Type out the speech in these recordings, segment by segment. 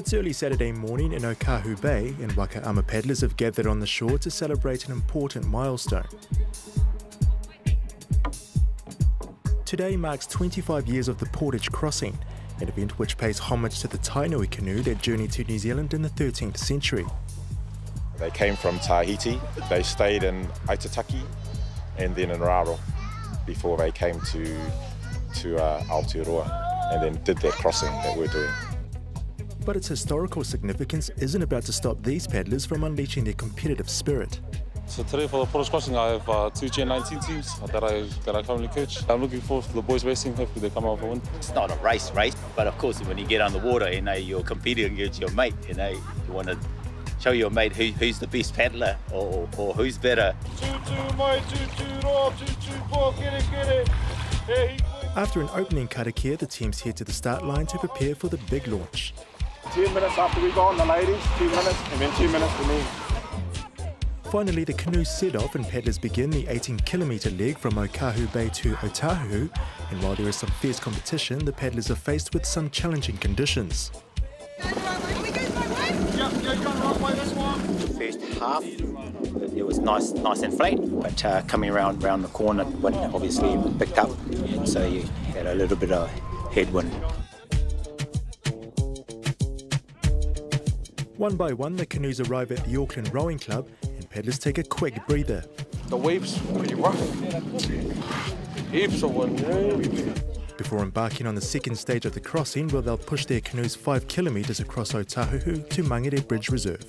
It's early Saturday morning in Okahu Bay, and Waka Ama paddlers have gathered on the shore to celebrate an important milestone. Today marks 25 years of the Portage Crossing, an event which pays homage to the Tainui canoe that journeyed to New Zealand in the 13th century. They came from Tahiti, they stayed in Aitutaki and then in Raro before they came to, to uh, Aotearoa and then did that crossing that we're doing. But its historical significance isn't about to stop these paddlers from unleashing their competitive spirit. So today for the Portage Crossing, I have uh, two Gen19 teams that I that I currently coach. I'm looking forward to the boys racing. Hopefully they come out for a win. It's not a race, race, but of course when you get on the water, you know you're competing against your mate. You know you want to show your mate who, who's the best paddler or, or who's better. After an opening karakia, the teams head to the start line to prepare for the big launch. 10 minutes after we go on the ladies, 2 minutes, and then 2 minutes for me. Finally, the canoes set off and paddlers begin the 18 kilometre leg from Okahu Bay to Otahuhu. And while there is some fierce competition, the paddlers are faced with some challenging conditions. The first half, it was nice, nice and flat, but uh, coming around around the corner, wind obviously picked up, and so you had a little bit of headwind. One by one, the canoes arrive at the Auckland Rowing Club and paddlers take a quick breather. The waves pretty rough. Heaps of wind, yeah. Before embarking on the second stage of the crossing, where they'll push their canoes five kilometres across Otahuhu to Mangere Bridge Reserve.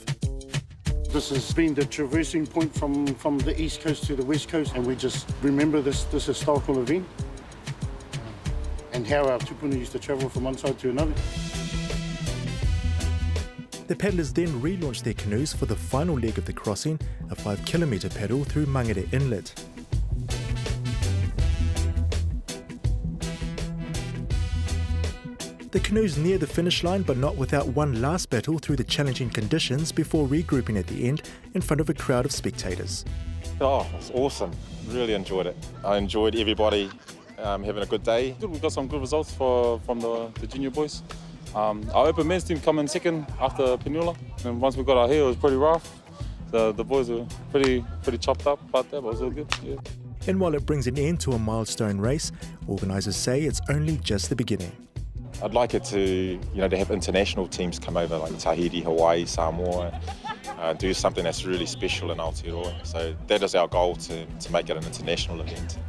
This has been the traversing point from, from the east coast to the west coast, and we just remember this, this historical event and how our tupuna used to travel from one side to another. The paddlers then relaunch their canoes for the final leg of the crossing, a 5 kilometre paddle through Mangere Inlet. The canoes near the finish line but not without one last battle through the challenging conditions before regrouping at the end in front of a crowd of spectators. Oh, it was awesome. Really enjoyed it. I enjoyed everybody um, having a good day. We got some good results for from the, the junior boys. Um, our open men's team come in second after Penula, and once we got our hair, it was pretty rough. The, the boys were pretty pretty chopped up about that, but it was all good. Yeah. And while it brings an end to a milestone race, organisers say it's only just the beginning. I'd like it to, you know, to have international teams come over, like Tahiti, Hawaii, Samoa, uh, do something that's really special in Aotearoa. So that is our goal, to, to make it an international event.